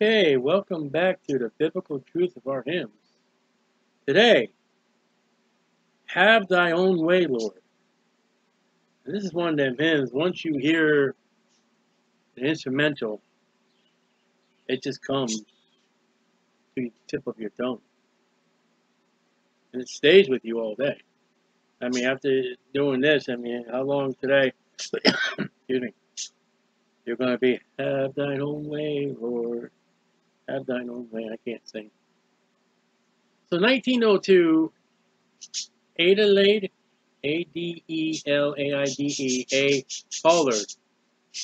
Okay, welcome back to the biblical truth of our hymns. Today, have thy own way, Lord. And this is one of them hymns. Once you hear the instrumental, it just comes to the tip of your tongue. And it stays with you all day. I mean, after doing this, I mean, how long today? excuse me. You're going to be, have thine own way, Lord. Have thine own way. I can't sing. So 1902, Adelaide, A-D-E-L-A-I-D-E, A. Pollard,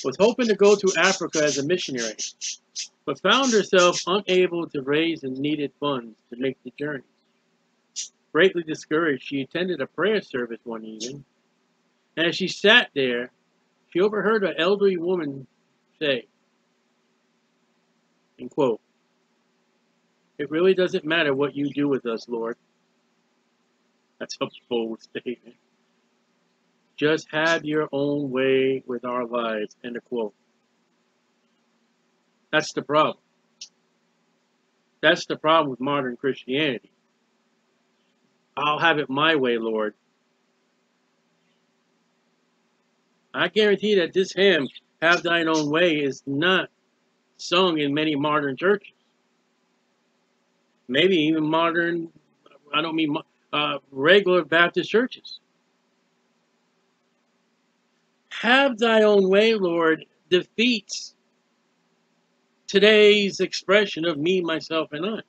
was hoping to go to Africa as a missionary, but found herself unable to raise the needed funds to make the journey. Greatly discouraged, she attended a prayer service one evening, and as she sat there, she overheard an elderly woman say, and quote, It really doesn't matter what you do with us, Lord. That's a bold statement. Just have your own way with our lives. End of quote. That's the problem. That's the problem with modern Christianity. I'll have it my way, Lord. I guarantee that this hymn, Have Thine Own Way, is not sung in many modern churches. Maybe even modern, I don't mean uh, regular Baptist churches. Have Thy Own Way, Lord, defeats today's expression of me, myself, and I.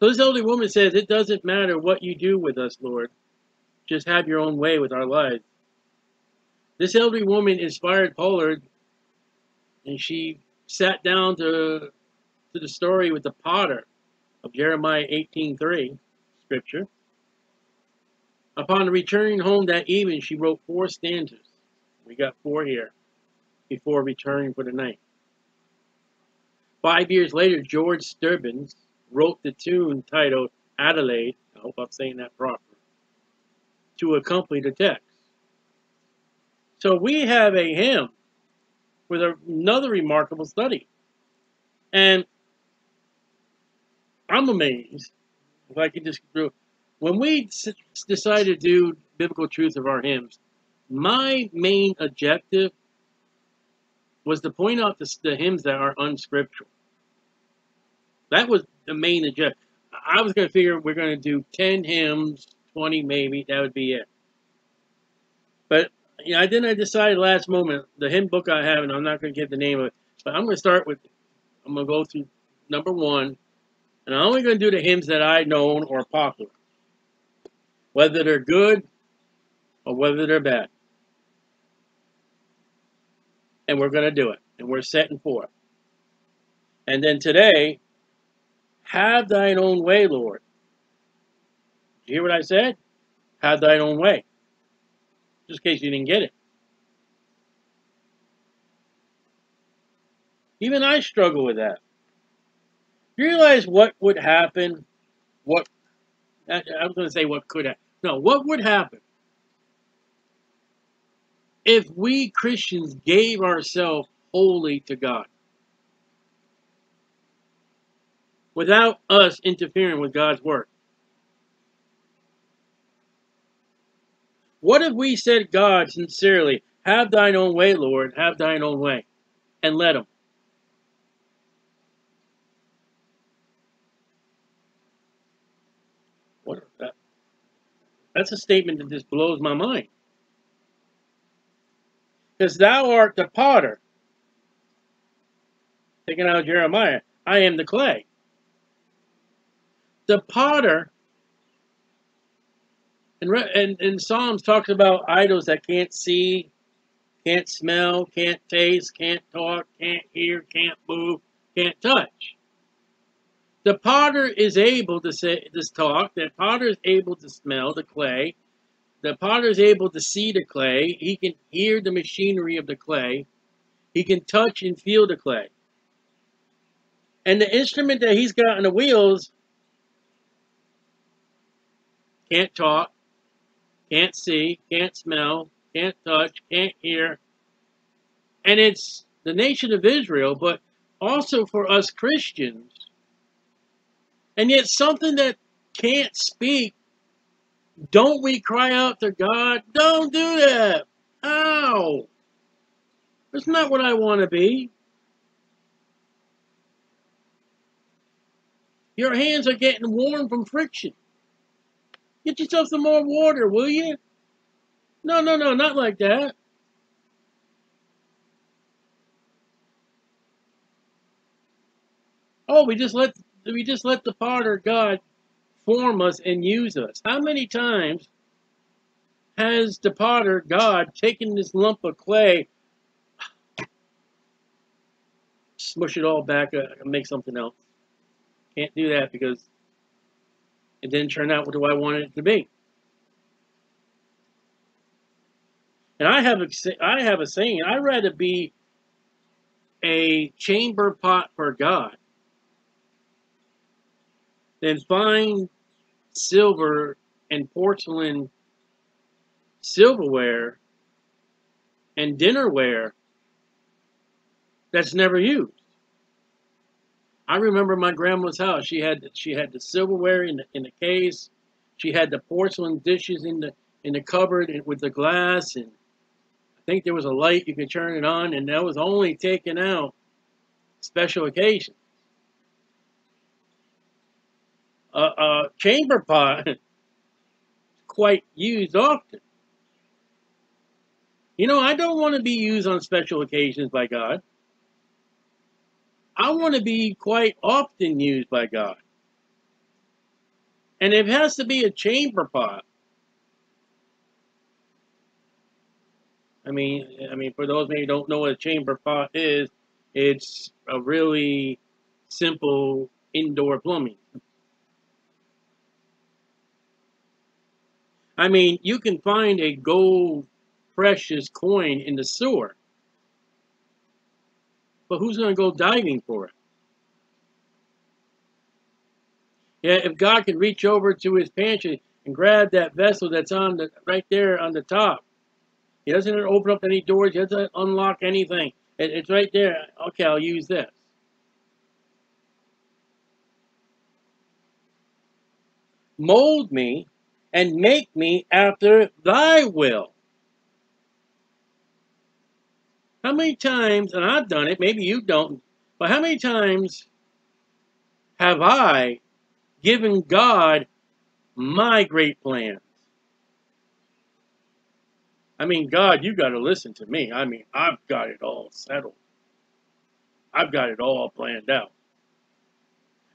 So this elderly woman says, It doesn't matter what you do with us, Lord. Just have your own way with our lives. This elderly woman inspired Pollard, and she sat down to, to the story with the potter of Jeremiah 18.3 scripture. Upon returning home that evening, she wrote four stanzas. We got four here before returning for the night. Five years later, George Stebbins wrote the tune titled Adelaide, I hope I'm saying that proper, to accompany the text. So we have a hymn with another remarkable study. And I'm amazed, if I could just when we decided to do biblical truth of our hymns, my main objective was to point out the, the hymns that are unscriptural. That was the main objective. I was going to figure we're going to do 10 hymns, 20 maybe, that would be it. But you know, I didn't I decided last moment, the hymn book I have, and I'm not going to get the name of it, but I'm going to start with, I'm going to go through number one, and I'm only going to do the hymns that I know or popular. Whether they're good or whether they're bad. And we're going to do it. And we're setting forth. And then today, have thine own way, Lord. Did you hear what I said? Have thine own way. Just in case you didn't get it. Even I struggle with that. You realize what would happen? What I, I was going to say what could happen. No, what would happen if we Christians gave ourselves wholly to God? Without us interfering with God's work. What if we said, God, sincerely, have thine own way, Lord, have thine own way, and let him? What that? That's a statement that just blows my mind. Because thou art the potter. Taking out Jeremiah, I am the clay. The potter and, and, and Psalms talks about idols that can't see, can't smell, can't taste, can't talk, can't hear, can't move, can't touch. The potter is able to say this talk. The potter is able to smell the clay. The potter is able to see the clay. He can hear the machinery of the clay. He can touch and feel the clay. And the instrument that he's got on the wheels can't talk, can't see, can't smell, can't touch, can't hear. And it's the nation of Israel, but also for us Christians. And yet something that can't speak, don't we cry out to God? Don't do that. Ow. That's not what I want to be. Your hands are getting warm from friction. Get yourself some more water, will you? No, no, no, not like that. Oh, we just let we just let the potter God form us and use us. How many times has the potter God taken this lump of clay, smush it all back, uh, and make something else? Can't do that because it didn't turn out what I wanted it to be. And I have a, I have a saying, I'd rather be a chamber pot for God than find silver and porcelain silverware and dinnerware that's never used. I remember my grandma's house. She had she had the silverware in the in the case. She had the porcelain dishes in the in the cupboard with the glass, and I think there was a light you could turn it on, and that was only taken out special occasions. A uh, uh, chamber pot quite used often. You know, I don't want to be used on special occasions by God. I want to be quite often used by God. And it has to be a chamber pot. I mean, I mean, for those maybe don't know what a chamber pot is, it's a really simple indoor plumbing. I mean, you can find a gold precious coin in the sewer. But who's going to go diving for it? Yeah, if God can reach over to his pantry and grab that vessel that's on the right there on the top, he doesn't open up any doors. He doesn't unlock anything. It, it's right there. Okay, I'll use this. Mold me and make me after thy will. How many times, and I've done it, maybe you don't, but how many times have I given God my great plans? I mean, God, you got to listen to me. I mean, I've got it all settled. I've got it all planned out.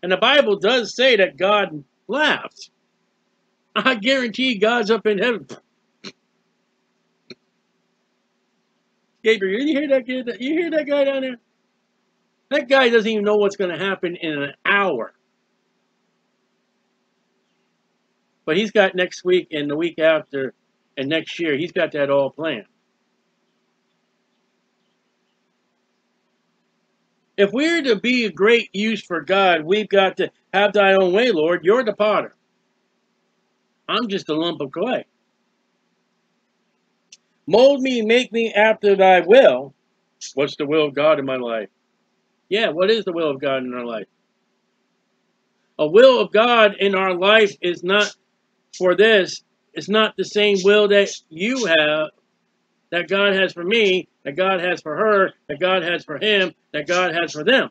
And the Bible does say that God laughs. I guarantee God's up in heaven. Gabriel, you hear that kid? You hear that guy down there? That guy doesn't even know what's going to happen in an hour. But he's got next week and the week after and next year, he's got that all planned. If we're to be a great use for God, we've got to have thy own way, Lord. You're the potter. I'm just a lump of clay. Mold me, make me after thy will. What's the will of God in my life? Yeah, what is the will of God in our life? A will of God in our life is not for this. It's not the same will that you have, that God has for me, that God has for her, that God has for him, that God has for them.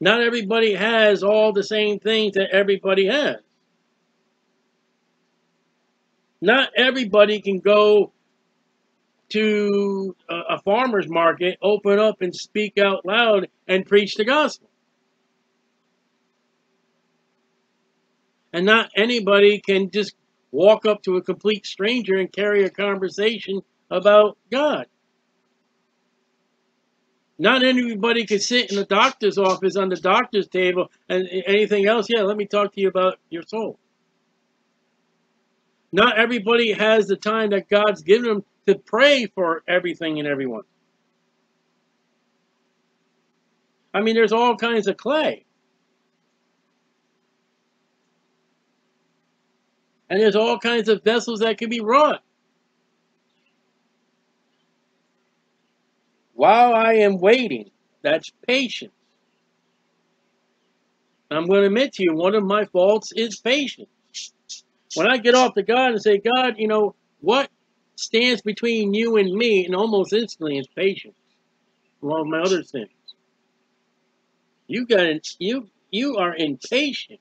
Not everybody has all the same things that everybody has. Not everybody can go to a, farmer's market, open up and speak out loud and preach the gospel. And not anybody can just walk up to a complete stranger and carry a conversation about God. Not anybody can sit in the doctor's office on the doctor's table and anything else. Yeah, let me talk to you about your soul. Not everybody has the time that God's given them to pray for everything and everyone. I mean, there's all kinds of clay. And there's all kinds of vessels that can be wrought. While I am waiting, that's patience. I'm going to admit to you, one of my faults is patience. When I get off to God and say, God, you know, what stands between you and me, and almost instantly is patience, along with my other sins. You got you you are impatient.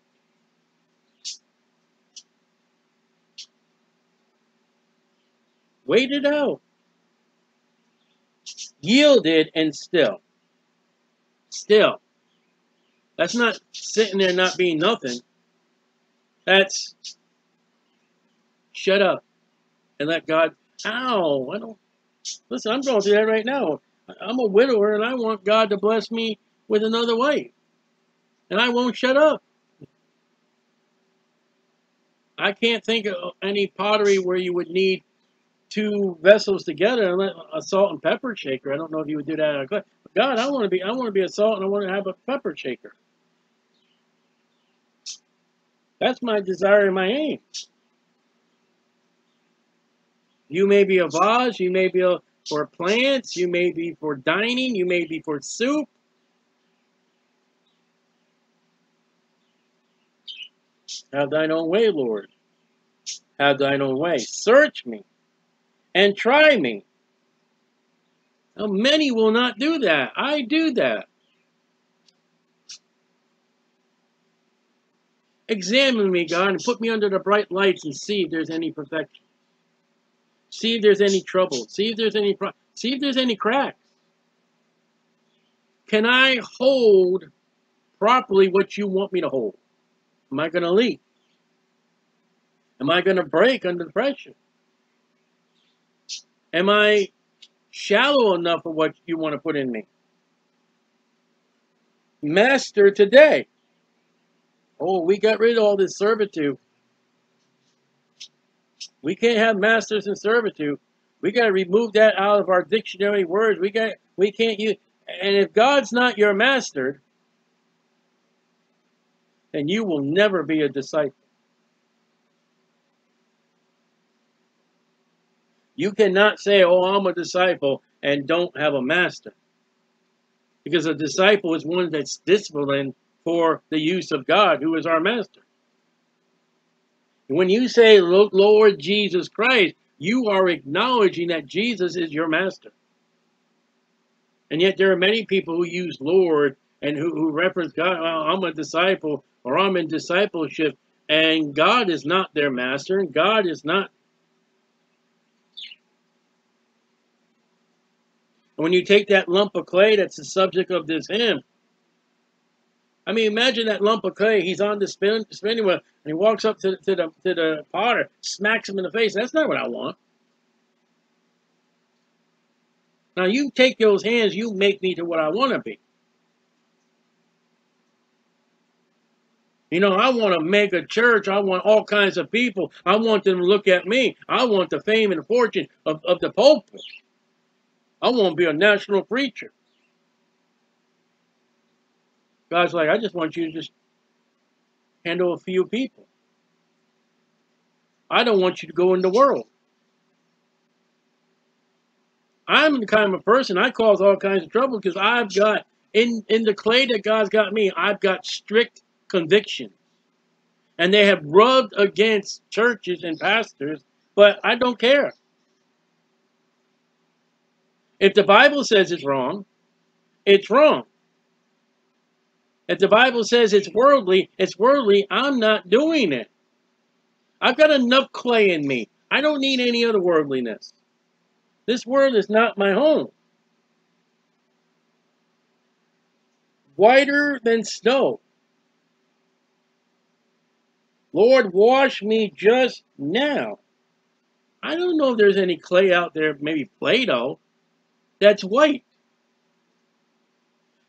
Wait it out. Yielded and still. Still. That's not sitting there not being nothing. That's shut up and let God. Ow! I don't. Listen, I'm going through that right now. I'm a widower and I want God to bless me with another wife. And I won't shut up. I can't think of any pottery where you would need two vessels together and a salt and pepper shaker. I don't know if you would do that. God, I want to be I want to be a salt and I want to have a pepper shaker. That's my desire and my aim. You may be a vase, you may be a, for plants, you may be for dining, you may be for soup. Have thine own way, Lord. Have thine own way. Search me and try me. Now, many will not do that. I do that. Examine me, God, and put me under the bright lights and see if there's any perfection. See if there's any trouble. See if there's any see if there's any cracks. Can I hold properly what you want me to hold? Am I going to leak? Am I going to break under pressure? Am I shallow enough for what you want to put in me? Master today. Oh, we got rid of all this servitude. We can't have masters and servitude. We got to remove that out of our dictionary words. We got we can't use and if God's not your master, then you will never be a disciple. You cannot say, "Oh, I'm a disciple," and don't have a master. Because a disciple is one that's disciplined for the use of God, who is our master. When you say Lord Jesus Christ, you are acknowledging that Jesus is your master. And yet there are many people who use Lord and who, who reference God, I'm a disciple or I'm in discipleship, and God is not their master, and God is not. When you take that lump of clay that's the subject of this hymn, I mean, imagine that lump of clay. He's on the spin, spinning wheel, and he walks up to, to the to the potter, smacks him in the face. That's not what I want. Now you take those hands, you make me to what I want to be. You know, I want to make a church. I want all kinds of people. I want them to look at me. I want the fame and fortune of, of the pulpit. I want to be a national preacher. God's like, I just want you to just handle a few people. I don't want you to go in the world. I'm the kind of person I cause all kinds of trouble because I've got in in the clay that God's got me. I've got strict conviction, and they have rubbed against churches and pastors, but I don't care. If the Bible says it's wrong, it's wrong. If the Bible says it's worldly, it's worldly. I'm not doing it. I've got enough clay in me. I don't need any other worldliness. This world is not my home. Whiter than snow. Lord, wash me just now. I don't know if there's any clay out there, maybe Play-Doh, that's white.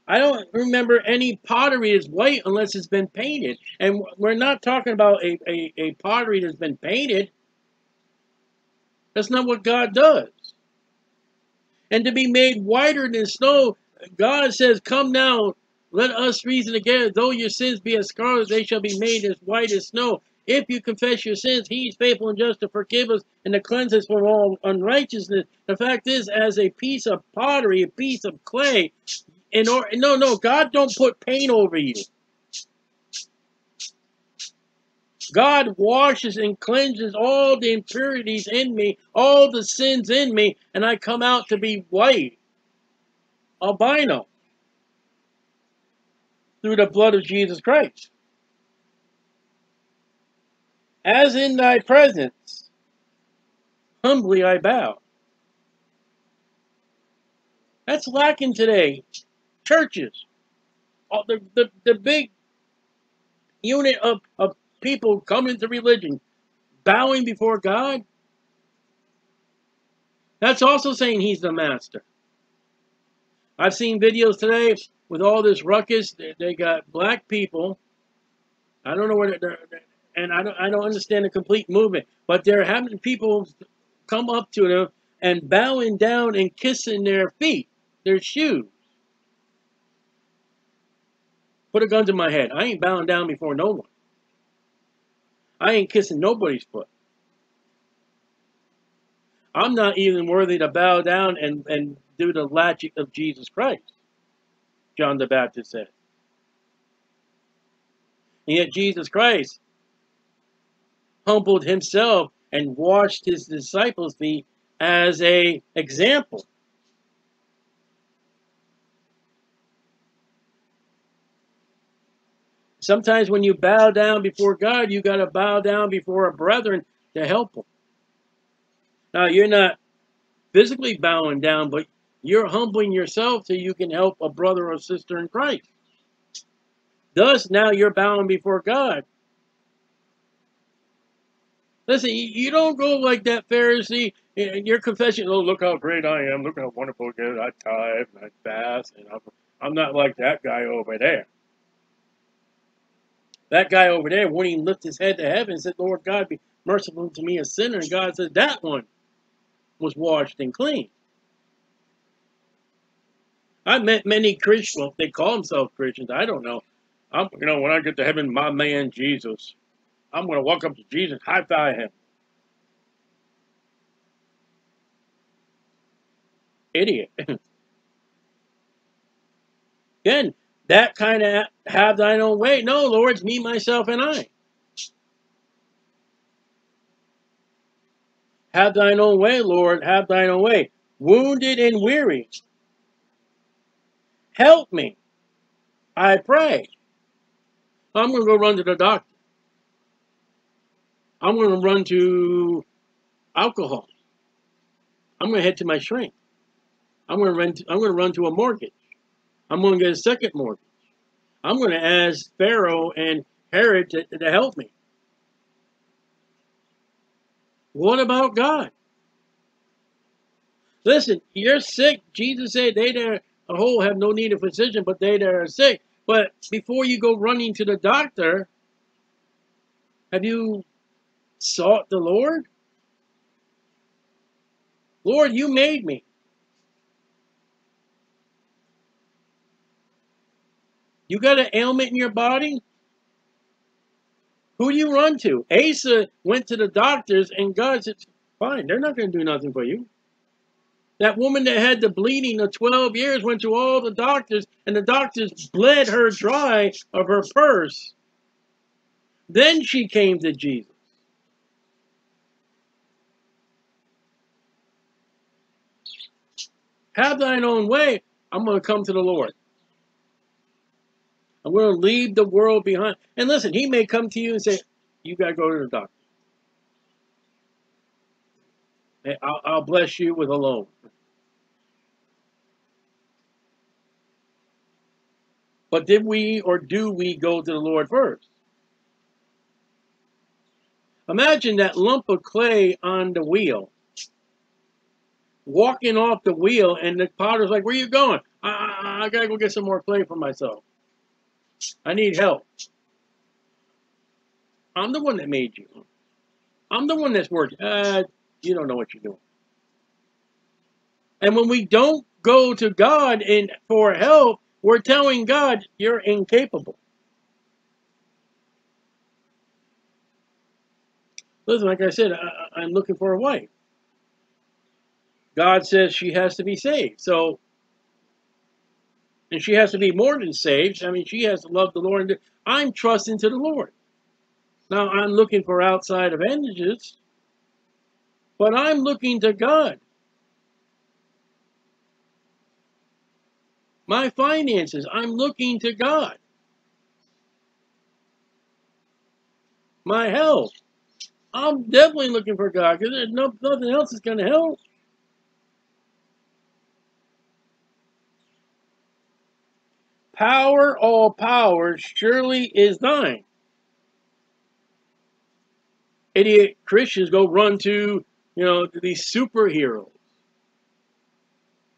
I don't remember any pottery is white unless it's been painted. And we're not talking about a, a, a pottery that's been painted. That's not what God does. And to be made whiter than snow, God says, Come now, let us reason together. Though your sins be as scarlet, they shall be made as white as snow. If you confess your sins, He's faithful and just to forgive us and to cleanse us from all unrighteousness. The fact is, as a piece of pottery, a piece of clay, in or no, no, God don't put paint over you. God washes and cleanses all the impurities in me, all the sins in me, and I come out to be white, albino, through the blood of Jesus Christ. As in thy presence, humbly I bow. That's lacking today. Churches, all the, the, the big unit of, of people coming to religion, bowing before God. That's also saying he's the master. I've seen videos today with all this ruckus. They, they got black people. I don't know where they're, they're and I don't, I don't understand the complete movement, but they're having people come up to them and bowing down and kissing their feet, their shoes. Put a gun to my head. I ain't bowing down before no one. I ain't kissing nobody's foot. I'm not even worthy to bow down and, and do the latch of Jesus Christ, John the Baptist said. And yet Jesus Christ humbled himself and washed his disciples' feet as a example. Sometimes when you bow down before God, you got to bow down before a brethren to help them. Now, you're not physically bowing down, but you're humbling yourself so you can help a brother or sister in Christ. Thus, now you're bowing before God. Listen, you don't go like that Pharisee in your confession. Oh, look how great I am. Look how wonderful it is. I tithe and I fast. And I'm, I'm not like that guy over there. That guy over there wouldn't even lift his head to heaven and said, Lord God, be merciful to me, a sinner. And God said, that one was washed and clean. I met many Christians, well, they call themselves Christians. I don't know. I'm, you know, when I get to heaven, my man Jesus. I'm going to walk up to Jesus, high five him. Idiot. Again, that kind of have thine own way. No, Lord, it's me, myself, and I. Have thine own way, Lord, have thine own way. Wounded and weary. Help me, I pray. I'm going to go run to the doctor. I'm going to run to alcohol. I'm going to head to my shrink. I'm going to run. To, I'm going to run to a mortgage. I'm going to get a second mortgage. I'm going to ask Pharaoh and Herod to, to help me. What about God? Listen, you're sick. Jesus said, "They that are whole have no need of physician, but they that are sick." But before you go running to the doctor, have you sought the Lord? Lord, you made me. You got an ailment in your body? Who do you run to? Asa went to the doctors and God said, fine, they're not going to do nothing for you. That woman that had the bleeding of 12 years went to all the doctors and the doctors bled her dry of her purse. Then she came to Jesus. Have thine own way. I'm going to come to the Lord. I'm going to leave the world behind. And listen, he may come to you and say, you got to go to the doctor. I'll, I'll bless you with a loan. But did we or do we go to the Lord first? Imagine that lump of clay on the wheel walking off the wheel, and the potter's like, "Where are you going? I, I, I gotta go get some more clay for myself. I need help. I'm the one that made you. I'm the one that's working. Uh, you don't know what you're doing. And when we don't go to God and for help, we're telling God you're incapable. Listen, like I said, I, I'm looking for a wife. God says she has to be saved. So, and she has to be more than saved. I mean, she has to love the Lord. I'm trusting to the Lord. Now, I'm looking for outside advantages, but I'm looking to God. My finances, I'm looking to God. My health, I'm definitely looking for God because no, nothing else is going to help. Power, all power, surely is thine. Idiot Christians go run to, you know, to these superheroes.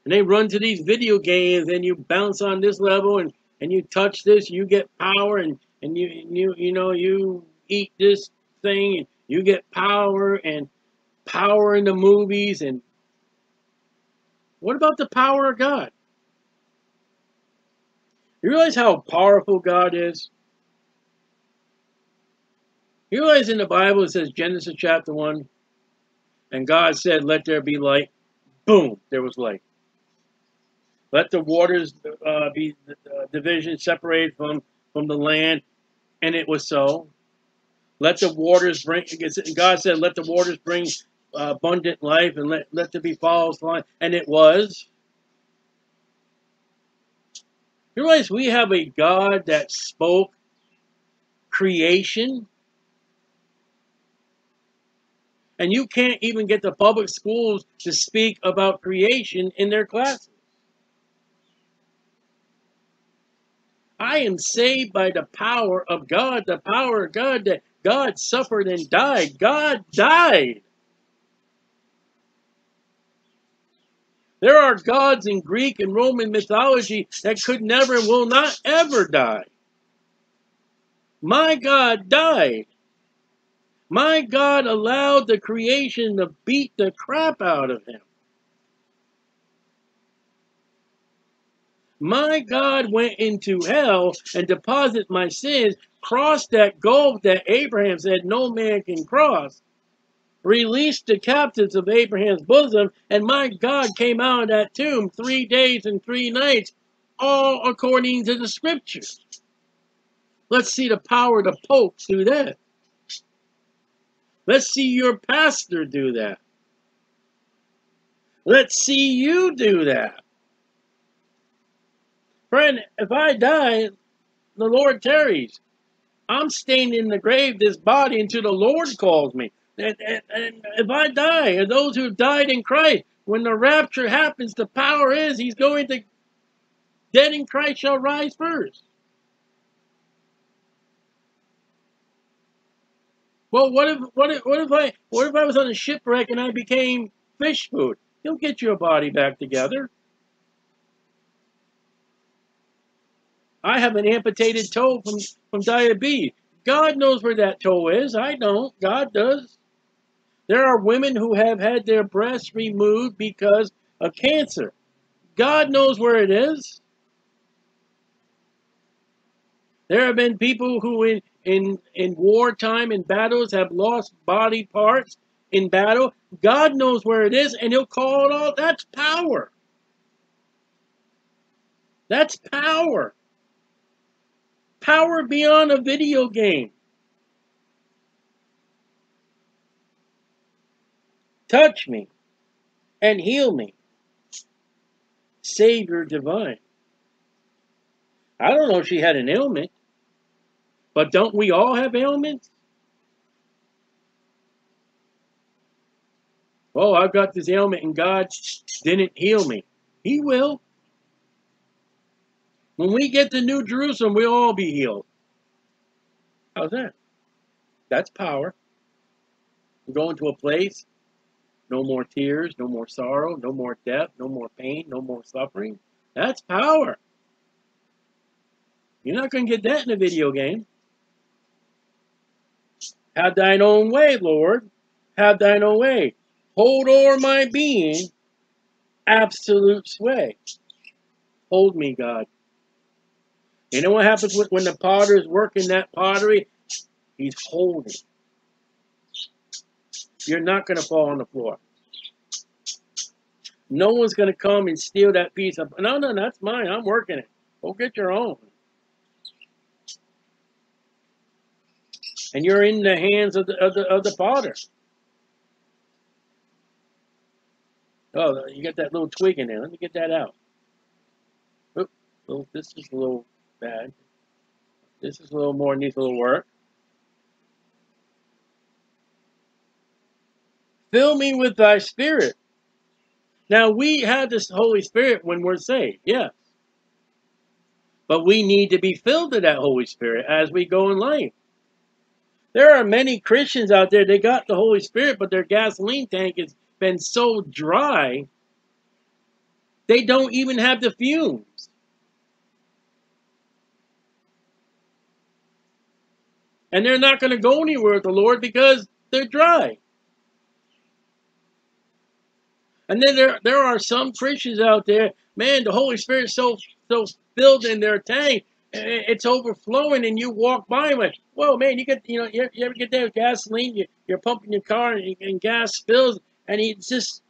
And they run to these video games and you bounce on this level and, and you touch this, you get power and, and you, you, you know, you eat this thing and you get power and power in the movies and what about the power of God? You realize how powerful God is? You realize in the Bible it says Genesis chapter 1, and God said, Let there be light. Boom, there was light. Let the waters uh, be uh, division separated from, from the land, and it was so. Let the waters bring, God said, Let the waters bring uh, abundant life, and let, let there be falls line, and it was. You realize we have a God that spoke creation? And you can't even get the public schools to speak about creation in their classes. I am saved by the power of God, the power of God that God suffered and died. God died. There are gods in Greek and Roman mythology that could never and will not ever die. My God died. My God allowed the creation to beat the crap out of him. My God went into hell and deposited my sins, crossed that gulf that Abraham said no man can cross, released the captives of Abraham's bosom, and my God came out of that tomb three days and three nights, all according to the scriptures. Let's see the power of the Pope do that. Let's see your pastor do that. Let's see you do that. Friend, if I die, the Lord tarries. I'm staying in the grave, this body, until the Lord calls me. And, and, and if I die, and those who died in Christ, when the rapture happens, the power is he's going to, dead in Christ shall rise first. Well, what if what if what if I what if I was on a shipwreck and I became fish food? He'll get your body back together. I have an amputated toe from, from diabetes. God knows where that toe is. I don't. God does. There are women who have had their breasts removed because of cancer. God knows where it is. There have been people who in, in, in wartime, in battles, have lost body parts in battle. God knows where it is, and he'll call it all. That's power. That's power. Power beyond a video game. Touch me and heal me. Savior divine. I don't know if she had an ailment, but don't we all have ailments? Oh, I've got this ailment and God didn't heal me. He will. When we get to New Jerusalem, we'll all be healed. How's that? That's power. We're going to a place, no more tears, no more sorrow, no more death, no more pain, no more suffering. That's power. You're not going to get that in a video game. Have thine own way, Lord. Have thine own way. Hold o'er my being absolute sway. Hold me, God. You know what happens when the potter is working that pottery? He's holding. You're not going to fall on the floor. No one's going to come and steal that piece of. No, no, that's mine. I'm working it. Go get your own. And you're in the hands of the of the of the potter. Oh, you got that little twig in there. Let me get that out. Oop, this is a little bad. This is a little more needs a little work. Fill me with thy spirit. Now we have this Holy Spirit when we're saved, yes. But we need to be filled to that Holy Spirit as we go in life. There are many Christians out there, they got the Holy Spirit, but their gasoline tank has been so dry, they don't even have the fumes. And they're not going to go anywhere with the Lord because they're dry. And then there there are some Christians out there, man, the Holy Spirit's so so filled in their tank, it's overflowing, and you walk by them like, whoa, man, you get you know you, you ever get there with gasoline, you, you're pumping your car and, and gas spills, and it's just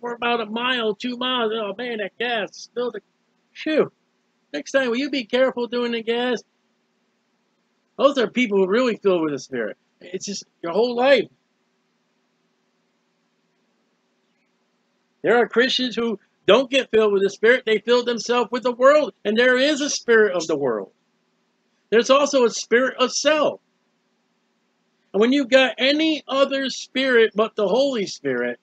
for about a mile, two miles, oh man, that gas spilled. Shoo. Next time, will you be careful doing the gas? Those are people who really filled with the Spirit. It's just your whole life. There are Christians who don't get filled with the Spirit. They fill themselves with the world. And there is a spirit of the world. There's also a spirit of self. And when you've got any other spirit but the Holy Spirit,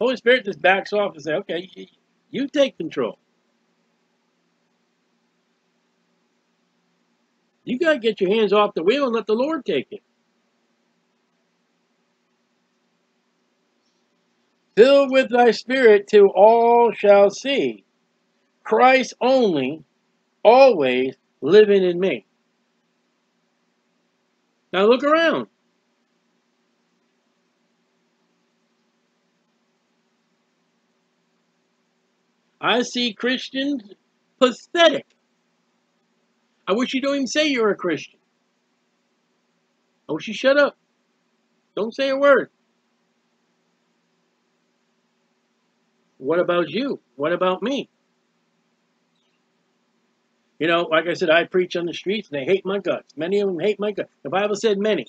Holy Spirit just backs off and says, okay, you take control. You got to get your hands off the wheel and let the Lord take it. Filled with thy spirit till all shall see. Christ only, always living in me. Now look around. I see Christians pathetic. I wish you don't even say you're a Christian. I wish you shut up. Don't say a word. What about you? What about me? You know, like I said, I preach on the streets and they hate my guts. Many of them hate my guts. The Bible said many.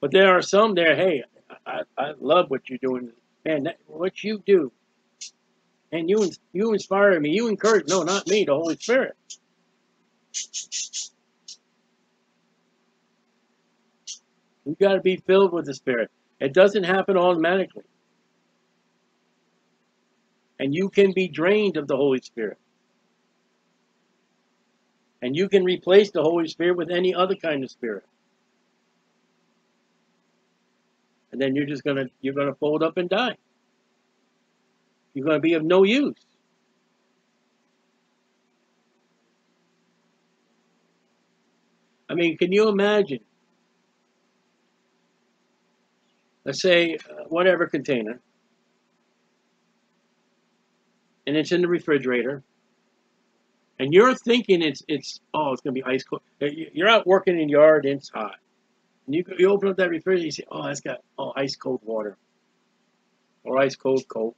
But there are some there, hey, I, I love what you're doing. Man, that, what you do. And you you inspire me. You encourage. No, not me, the Holy Spirit. We've got to be filled with the Spirit. It doesn't happen automatically and you can be drained of the Holy Spirit. And you can replace the Holy Spirit with any other kind of spirit. And then you're just gonna you're gonna fold up and die. You're gonna be of no use. I mean, can you imagine? Let's say, uh, whatever container, and it's in the refrigerator, and you're thinking it's it's oh it's gonna be ice cold. You're out working in the yard and it's hot, and you you open up that refrigerator, and you say oh it's got oh ice cold water, or ice cold Coke,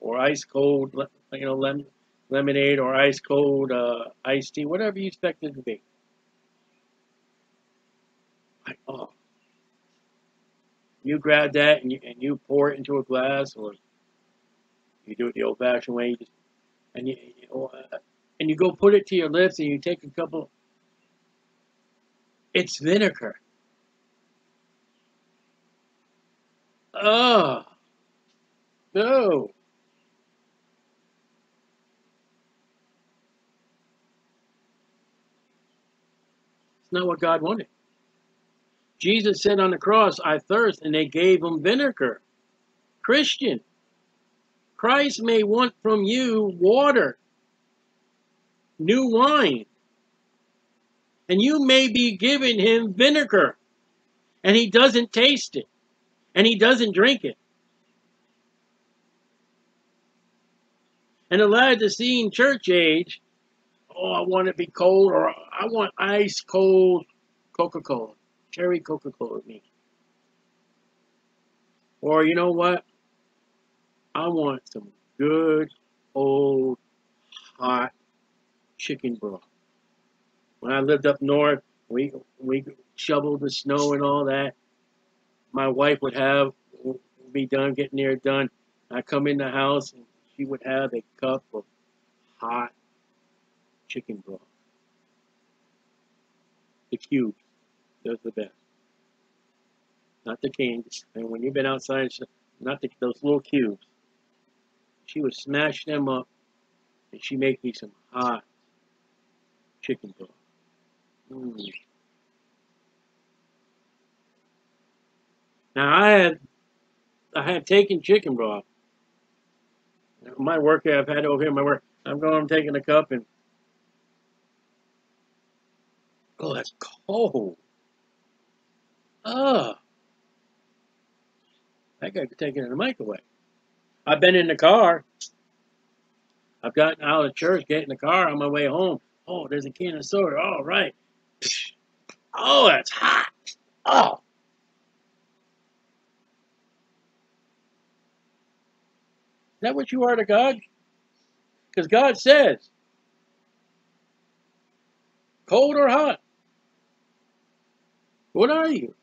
or ice cold you know lemon lemonade or ice cold uh, iced tea, whatever you expect it to be. Like, oh, you grab that and you and you pour it into a glass or you do it the old-fashioned way, you just, and you, uh, and you go put it to your lips, and you take a couple. It's vinegar. Oh, no. It's not what God wanted. Jesus said on the cross, I thirst, and they gave him vinegar. Christian. Christ may want from you water, new wine, and you may be giving him vinegar, and he doesn't taste it, and he doesn't drink it. And the Laodicean church age, oh, I want to be cold, or I want ice cold Coca Cola. cherry Coca-Cola with me. Or you know what? I want some good old hot chicken broth. When I lived up north, we we shoveled the snow and all that. My wife would have be done getting there done. I come in the house and she would have a cup of hot chicken broth. The cubes, are the best. Not the cans. And when you've been outside, not the, those little cubes. She would smash them up and she make me some hot chicken broth. Mm. Now I had I had taken chicken broth. My work I've had over here, my work, I'm going, I'm taking a cup and, oh, that's cold. Ah. I got to take it in the microwave. I've been in the car. I've gotten out of church, get in the car on my way home. Oh, there's a can of soda. All right. Oh, that's hot. Oh. Is that what you are to God? Because God says, cold or hot? What are you?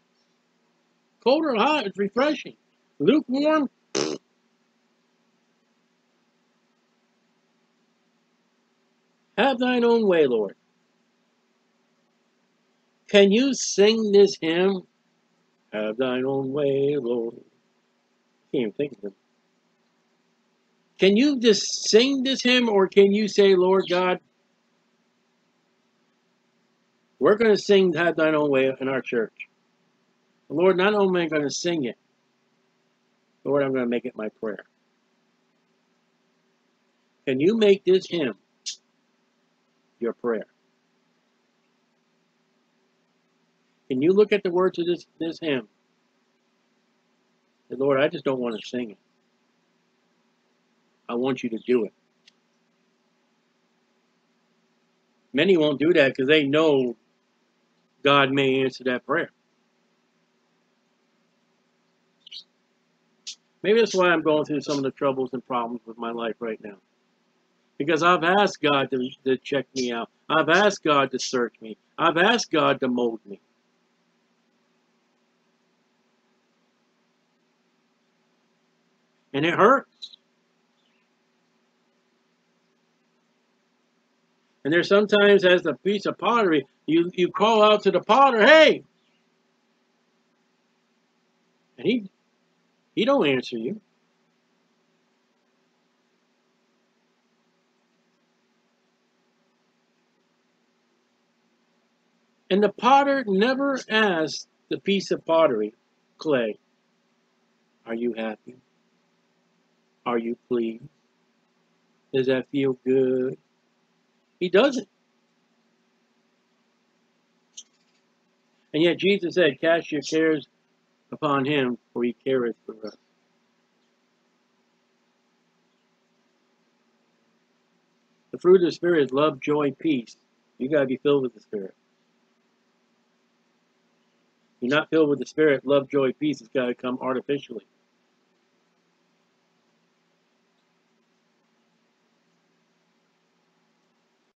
Cold or hot? It's refreshing. Lukewarm? Have thine own way, Lord. Can you sing this hymn? Have thine own way, Lord. Can't even think of it. Can you just sing this hymn or can you say, Lord God, we're going to sing Have Thine Own Way in our church. Lord, not only am I going to sing it, Lord, I'm going to make it my prayer. Can you make this hymn your prayer? Can you look at the words of this, this hymn? And Lord, I just don't want to sing it. I want you to do it. Many won't do that because they know God may answer that prayer. Maybe that's why I'm going through some of the troubles and problems with my life right now. Because I've asked God to, to check me out. I've asked God to search me. I've asked God to mold me. And it hurts. And there's sometimes as a piece of pottery, you, you call out to the potter, hey! And he he don't answer you. And the potter never asked the piece of pottery, clay, are you happy? Are you pleased? Does that feel good? He doesn't. And yet Jesus said, Cast your cares upon him, for he careth for us. The fruit of the Spirit is love, joy, peace. You got to be filled with the Spirit. You're not filled with the Spirit, love, joy, peace. It's got to come artificially.